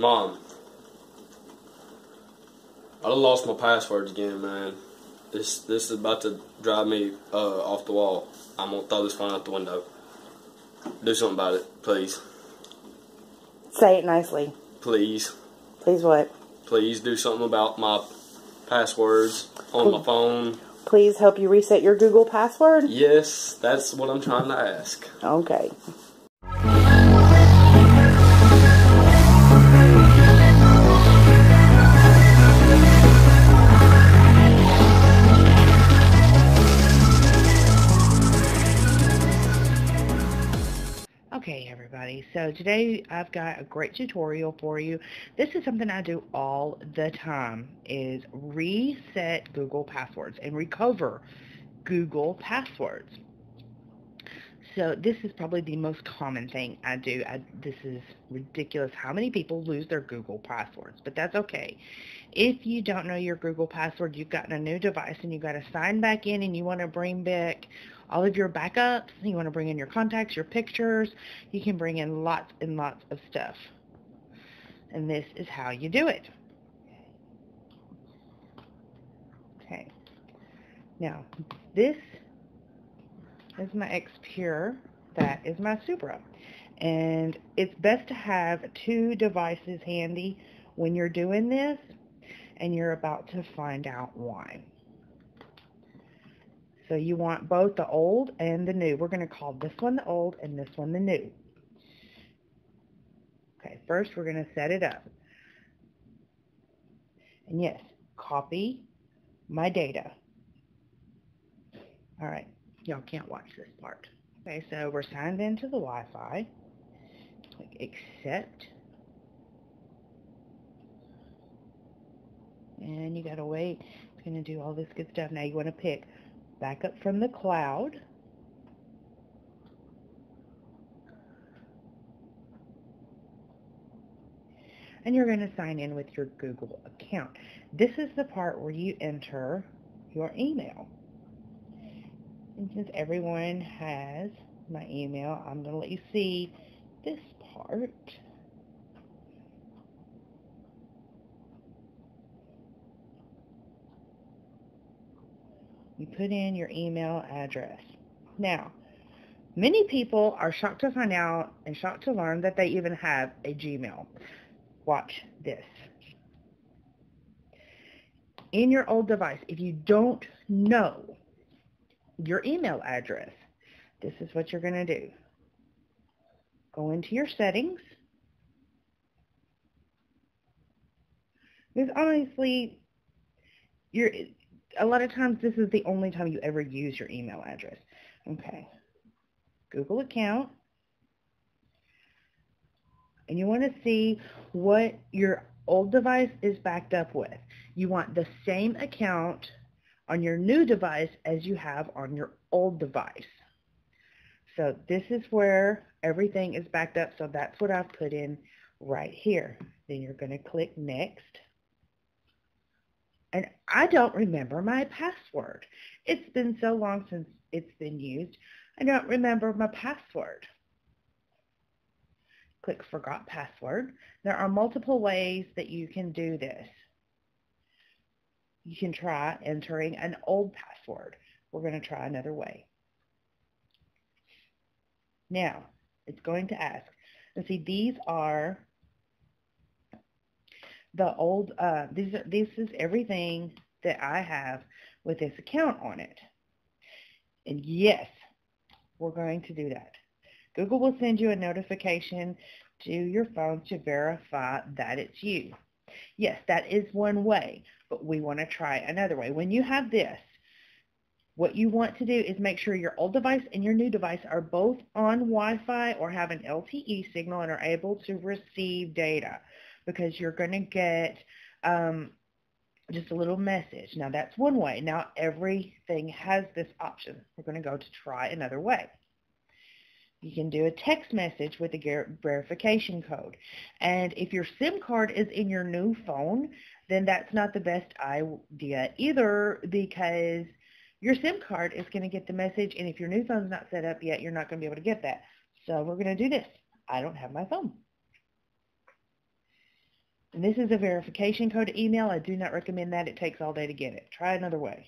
Mom, I lost my passwords again, man. This this is about to drive me uh, off the wall. I'm gonna throw this phone out the window. Do something about it, please. Say it nicely. Please, Please what? please do something about my passwords on my phone. Please help you reset your Google password? Yes, that's what I'm trying to ask. Okay. Everybody. So today I've got a great tutorial for you. This is something I do all the time is reset Google passwords and recover Google passwords. So this is probably the most common thing I do. I, this is ridiculous how many people lose their Google passwords, but that's okay. If you don't know your Google password, you've gotten a new device and you've got to sign back in and you want to bring back all of your backups, you want to bring in your contacts, your pictures, you can bring in lots and lots of stuff. And this is how you do it. Okay. Now, this is my Xpure. That is my Supra. And it's best to have two devices handy when you're doing this, and you're about to find out why. So you want both the old and the new. We're going to call this one the old and this one the new. Okay, first we're going to set it up. And yes, copy my data. All right, y'all can't watch this part. Okay, so we're signed into the Wi-Fi. Click accept. And you gotta wait. It's gonna do all this good stuff. Now you wanna pick backup from the cloud. And you're going to sign in with your Google account. This is the part where you enter your email. And since everyone has my email, I'm going to let you see this part. You put in your email address. Now, many people are shocked to find out and shocked to learn that they even have a Gmail. Watch this. In your old device, if you don't know your email address, this is what you're going to do. Go into your settings. Because honestly, you're a lot of times this is the only time you ever use your email address. Okay. Google account. And you want to see what your old device is backed up with. You want the same account on your new device as you have on your old device. So this is where everything is backed up. So that's what I've put in right here. Then you're going to click next and I don't remember my password. It's been so long since it's been used. I don't remember my password. Click Forgot Password. There are multiple ways that you can do this. You can try entering an old password. We're going to try another way. Now, it's going to ask, and see, these are the old, uh, are, this is everything that I have with this account on it. And yes, we're going to do that. Google will send you a notification to your phone to verify that it's you. Yes, that is one way, but we want to try another way. When you have this, what you want to do is make sure your old device and your new device are both on Wi-Fi or have an LTE signal and are able to receive data because you're going to get um, just a little message. Now that's one way. Now everything has this option. We're going to go to try another way. You can do a text message with a verification code. And if your SIM card is in your new phone, then that's not the best idea either because your SIM card is going to get the message and if your new phone's not set up yet, you're not going to be able to get that. So we're going to do this. I don't have my phone. And this is a verification code email. I do not recommend that. It takes all day to get it. Try another way.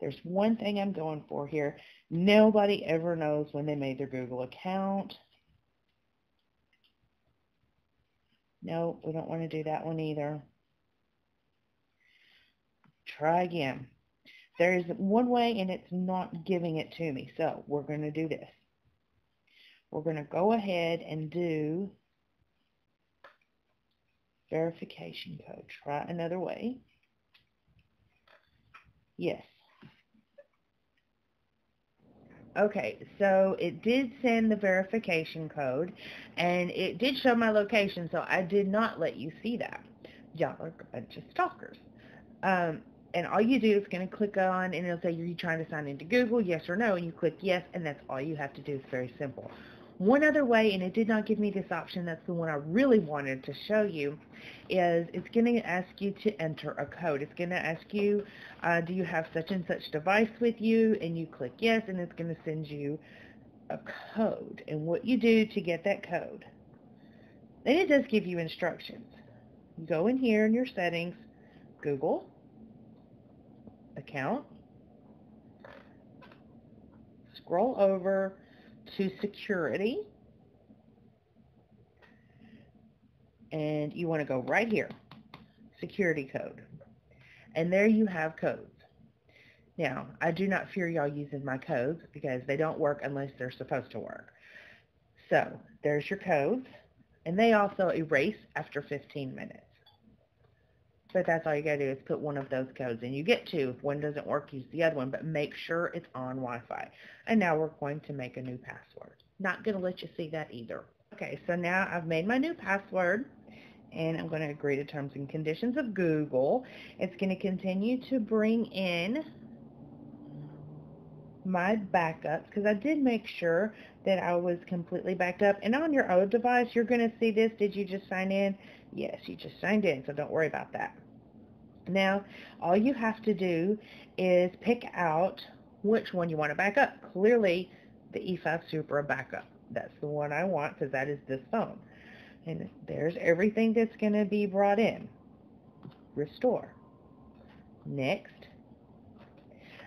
There's one thing I'm going for here. Nobody ever knows when they made their Google account. No, we don't want to do that one either. Try again. There is one way and it's not giving it to me. So we're going to do this. We're going to go ahead and do verification code. Try another way. Yes. Okay, so it did send the verification code, and it did show my location, so I did not let you see that. Y'all are a bunch of stalkers. Um, and all you do is going to click on, and it'll say, are you trying to sign into Google, yes or no, and you click yes, and that's all you have to do. It's very simple. One other way, and it did not give me this option, that's the one I really wanted to show you, is it's going to ask you to enter a code. It's going to ask you, uh, do you have such and such device with you? And you click yes, and it's going to send you a code. And what you do to get that code, then it does give you instructions. You go in here in your settings, Google, account, scroll over to security. And you want to go right here, security code. And there you have codes. Now, I do not fear y'all using my codes because they don't work unless they're supposed to work. So there's your codes. And they also erase after 15 minutes. But that's all you got to do is put one of those codes in. You get two. If one doesn't work, use the other one, but make sure it's on Wi-Fi. And now we're going to make a new password. Not going to let you see that either. Okay, so now I've made my new password and I'm going to agree to terms and conditions of Google. It's going to continue to bring in my backups because I did make sure that I was completely backed up. And on your old device, you're going to see this. Did you just sign in? Yes, you just signed in, so don't worry about that. Now, all you have to do is pick out which one you want to back up. Clearly, the E5 Supra backup. That's the one I want because that is this phone. And there's everything that's going to be brought in. Restore. Next.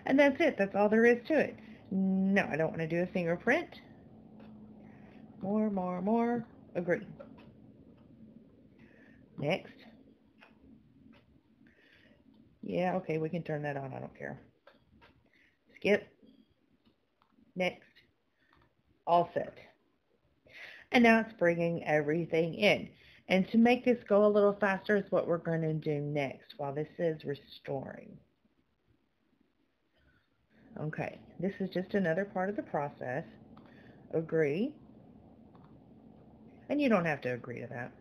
And that's it. That's all there is to it. No, I don't want to do a fingerprint. More, more, more. Agree. Next. Yeah, okay, we can turn that on. I don't care. Skip. Next. All set. And now it's bringing everything in. And to make this go a little faster is what we're going to do next while this is restoring. Okay, this is just another part of the process. Agree. And you don't have to agree to that.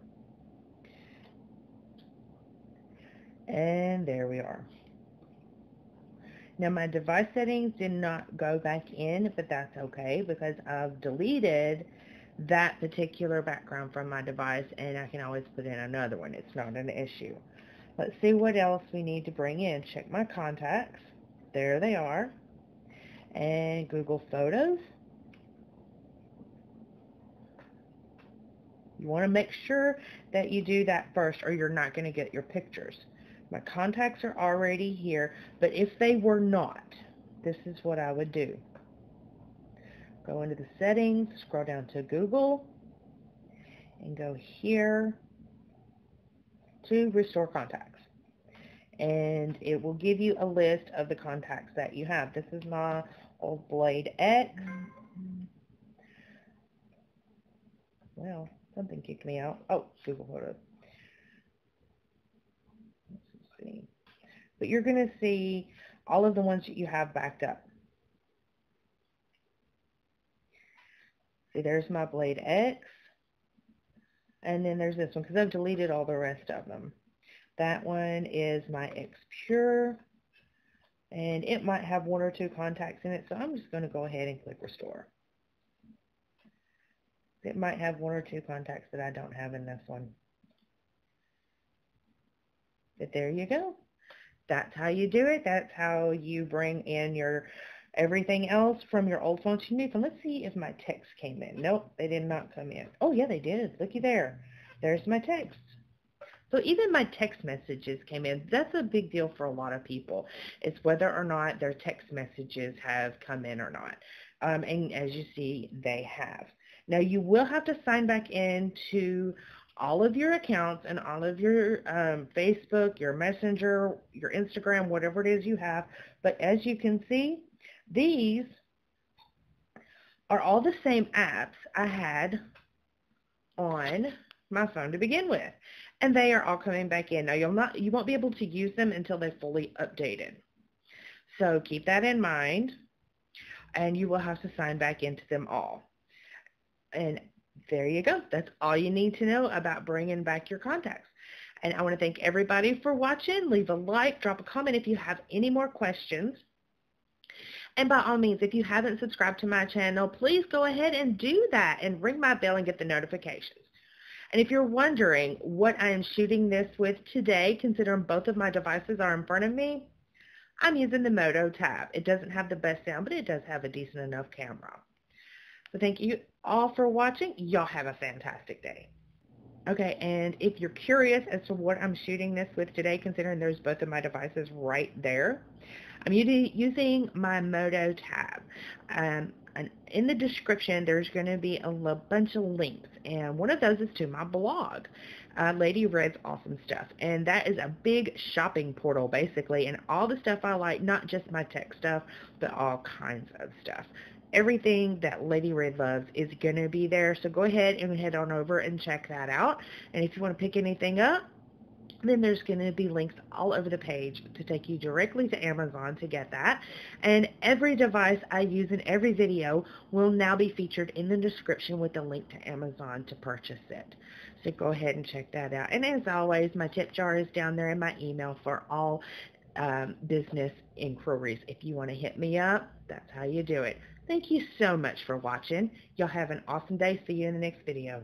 And there we are. Now my device settings did not go back in, but that's okay because I've deleted that particular background from my device and I can always put in another one. It's not an issue. Let's see what else we need to bring in. Check my contacts. There they are. And Google Photos. You want to make sure that you do that first or you're not going to get your pictures. My contacts are already here, but if they were not, this is what I would do. Go into the settings, scroll down to Google, and go here to restore contacts. And it will give you a list of the contacts that you have. This is my old Blade X. Well, something kicked me out. Oh, Google Photos. But you're going to see all of the ones that you have backed up. See, there's my Blade X. And then there's this one, because I've deleted all the rest of them. That one is my X Pure. And it might have one or two contacts in it, so I'm just going to go ahead and click Restore. It might have one or two contacts that I don't have in this one. But there you go that's how you do it. That's how you bring in your everything else from your old phone to new phone. Let's see if my text came in. Nope, they did not come in. Oh, yeah, they did. Looky there. There's my text. So even my text messages came in. That's a big deal for a lot of people. It's whether or not their text messages have come in or not. Um, and as you see, they have. Now you will have to sign back into all of your accounts and all of your um, Facebook, your Messenger, your Instagram, whatever it is you have. But as you can see, these are all the same apps I had on my phone to begin with. And they are all coming back in. Now you'll not you won't be able to use them until they're fully updated. So keep that in mind and you will have to sign back into them all. And there you go. That's all you need to know about bringing back your contacts. And I want to thank everybody for watching. Leave a like, drop a comment if you have any more questions. And by all means, if you haven't subscribed to my channel, please go ahead and do that and ring my bell and get the notifications. And if you're wondering what I am shooting this with today, considering both of my devices are in front of me, I'm using the Moto tab. It doesn't have the best sound, but it does have a decent enough camera. So thank you all for watching. Y'all have a fantastic day. Okay, and if you're curious as to what I'm shooting this with today, considering there's both of my devices right there, I'm using my Moto tab. Um, and in the description, there's going to be a bunch of links, and one of those is to my blog, uh, Lady Red's Awesome Stuff, and that is a big shopping portal, basically, and all the stuff I like, not just my tech stuff, but all kinds of stuff. Everything that Lady Red loves is going to be there, so go ahead and head on over and check that out, and if you want to pick anything up, then there's going to be links all over the page to take you directly to Amazon to get that. And every device I use in every video will now be featured in the description with a link to Amazon to purchase it. So go ahead and check that out. And as always, my tip jar is down there in my email for all um, business inquiries. If you want to hit me up, that's how you do it. Thank you so much for watching. Y'all have an awesome day. See you in the next video.